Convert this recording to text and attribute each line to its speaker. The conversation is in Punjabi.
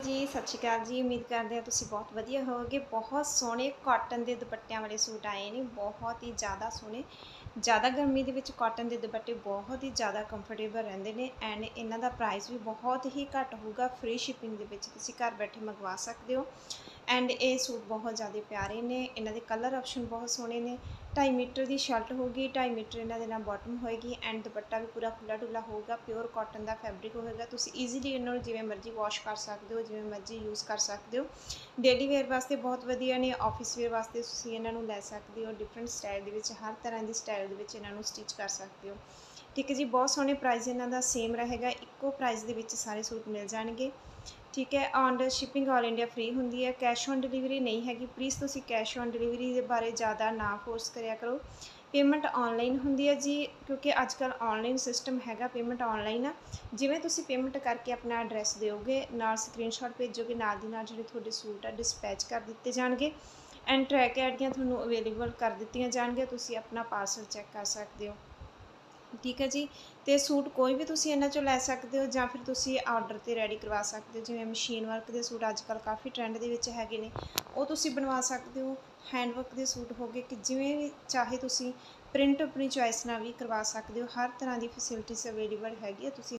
Speaker 1: ਜੀ, ਸਤਿ ਸ਼੍ਰੀ ਅਕਾਲ ਜੀ। ਉਮੀਦ ਕਰਦੇ ਹਾਂ ਤੁਸੀਂ ਬਹੁਤ ਵਧੀਆ ਹੋਵੋਗੇ। ਬਹੁਤ ਸੋਹਣੇ ਕਾਟਨ ਦੇ ਦੁਪੱਟਿਆਂ ਵਾਲੇ ਸੂਟ ਆਏ ਨੇ। ਬਹੁਤ ਹੀ ਜ਼ਿਆਦਾ ਸੋਹਣੇ। ਜ਼ਿਆਦਾ ਗਰਮੀ ਦੇ ਵਿੱਚ ਕਾਟਨ ਦੇ ਦੁਪੱਟੇ ਬਹੁਤ ਹੀ ਜ਼ਿਆਦਾ ਕੰਫਰਟੇਬਲ ਰਹਿੰਦੇ ਨੇ ਐਂਡ ਇਹਨਾਂ ਦਾ ਪ੍ਰਾਈਸ ਵੀ ਬਹੁਤ ਹੀ ਘੱਟ ਹੋਊਗਾ। ਫ੍ਰੀ ਸ਼ਿਪਿੰਗ ਦੇ ਵਿੱਚ ਤੁਸੀਂ ਘਰ ਬੈਠੇ ਮੰਗਵਾ ਸਕਦੇ ਹੋ। ਐਂਡ ਇਹ ਸੂਟ ਬਹੁਤ ਜ਼ਿਆਦਾ ਪਿਆਰੇ ਨੇ, ਇਹਨਾਂ ਦੇ ਕਲਰ ਆਪਸ਼ਨ ਬਹੁਤ ਸੋਹਣੇ ਨੇ। 2.5 ਮੀਟਰ ਦੀ ਸ਼ਰਟ ਹੋਊਗੀ 2.5 ਮੀਟਰ ਇਹਨਾਂ ਦੇ ਨਾਲ ਬਾਟਮ ਹੋਏਗੀ ਐਂਡ ਦੁਪੱਟਾ ਵੀ ਪੂਰਾ ਖੁੱਲਾ ਡੁੱਲਾ ਹੋਊਗਾ ਪਿਓਰ ਕਾਟਨ ਦਾ ਫੈਬਰਿਕ ਹੋਏਗਾ। ਤੁਸੀਂ ਈਜ਼ੀਲੀ ਇਹਨਾਂ ਨੂੰ ਜਿਵੇਂ ਮਰਜ਼ੀ ਵਾਸ਼ ਕਰ ਸਕਦੇ ਹੋ, ਜਿਵੇਂ ਮਰਜ਼ੀ ਯੂਜ਼ ਕਰ ਸਕਦੇ ਹੋ। ਡੇਲੀ ਵੇਅਰ ਵਾਸਤੇ ਬਹੁਤ ਵਧੀਆ ਨੇ ਆਫਿਸ ਵੇਅਰ ਵਾਸਤੇ ਤੁਸੀਂ ਇਹਨਾਂ ਨੂੰ ਲੈ ਸਕਦੇ ਹੋ ਡਿਫਰੈਂਟ ਸਟਾਈਲ ਦੇ ਵਿੱਚ, ਹਰ ਤਰ੍ਹਾਂ ਦੀ ਸਟਾਈਲ ਦੇ ਵਿੱਚ ਇਹਨਾਂ ਨੂੰ ਸਟਿਚ ਕਰ ਸਕਦੇ ਹੋ। ਠੀਕ ਹੈ ਜੀ ਬਹੁਤ ਸੋਹਣੇ ਪ੍ਰਾਈਸ ਇਹਨਾਂ ਦਾ ਸੇਮ ਰਹੇਗਾ, ਇੱਕੋ ਪ੍ਰਾਈਸ ਦੇ ਵਿੱਚ ਸਾਰੇ ਸੂਟ ਮਿਲ ਜਾਣਗੇ। ਠੀਕ ਹੈ on shipping all India free ਹੁੰਦੀ ਹੈ ਕੈਸ਼ ਔਨ ਡਿਲੀਵਰੀ ਨਹੀਂ ਹੈਗੀ। ਪਲੀਜ਼ ਤੁਸੀਂ ਕੈਸ਼ ਔਨ ਡਿਲੀਵਰੀ ਦੇ ਬਾਰੇ ਜ਼ਿਆਦਾ ਨਾ ਫੋਰਸ ਕਰਿਆ ਕਰੋ। ਪੇਮੈਂਟ ਆਨਲਾਈਨ ਹੁੰਦੀ ਹੈ ਜੀ, ਕਿਉਂਕਿ ਅੱਜ ਕੱਲ ਆਨਲਾਈਨ ਸਿਸਟਮ ਹੈਗਾ ਪੇਮੈਂਟ ਆਨਲਾਈਨ ਆ। ਜਿਵੇਂ ਤੁਸੀਂ ਪੇਮੈਂਟ ਕਰਕੇ ਆਪਣਾ ਐਡਰੈਸ ਦਿਓਗੇ, ਨਾਲ ਸਕਰੀਨਸ਼ਾਟ ਭੇਜੋਗੇ, ਨਾਲ ਦੀ ਨਾਲ ਜਿਹੜੇ ਤੁਹਾਡੇ ਸੂਟ ਆ ਡਿਸਪੈਚ ਕਰ ਦਿੱਤੇ ਜਾਣਗੇ। ਐਂਡ ਟਰੈਕ ਐਡ ਦੀਆਂ ਤੁਹਾਨੂੰ ਅਵੇਲੇਬਲ ਕਰ ਦਿੱਤੀਆਂ ਜਾਣਗੀਆਂ, ਤੁਸੀਂ ਆਪਣਾ ਪਾਰਸਲ ਚੈੱਕ ਕਰ ਸਕਦੇ ਹੋ। ਠੀਕ ਹੈ ਜੀ? ਤੇ ਸੂਟ ਕੋਈ ਵੀ ਤੁਸੀਂ ਇਹਨਾਂ ਚੋਂ ਲੈ ਸਕਦੇ ਹੋ ਜਾਂ ਫਿਰ ਤੁਸੀਂ ਆਰਡਰ ਤੇ ਰੈਡੀ ਕਰਵਾ ਸਕਦੇ ਹੋ। ਜਿਵੇਂ ਮਸ਼ੀਨ ਵਰਕ ਦੇ ਸੂਟ ਅੱਜ ਕੱਲ ਕਾਫੀ ਟ੍ਰੈਂਡ ਦੇ ਵਿੱਚ ਹੈਗੇ ਨੇ। ਉਹ ਤੁਸੀਂ ਬਣਵਾ ਸਕਦੇ ਹੋ। ਹੈਂਡ ਵਰਕ ਦੇ ਸੂਟ ਹੋਗੇ ਕਿ ਜਿਵੇਂ ਵੀ ਚਾਹੇ ਤੁਸੀਂ ਪ੍ਰਿੰਟ ਆਪਣੀ ਚੁਆਇਸ ਨਾਲ ਵੀ ਕਰਵਾ ਸਕਦੇ ਹੋ। ਹਰ ਤਰ੍ਹਾਂ ਦੀ ਫੈਸਿਲਿਟੀਜ਼ ਅਵੇਲੇਬਲ ਹੈਗੀ ਹੈ ਤੁਸੀਂ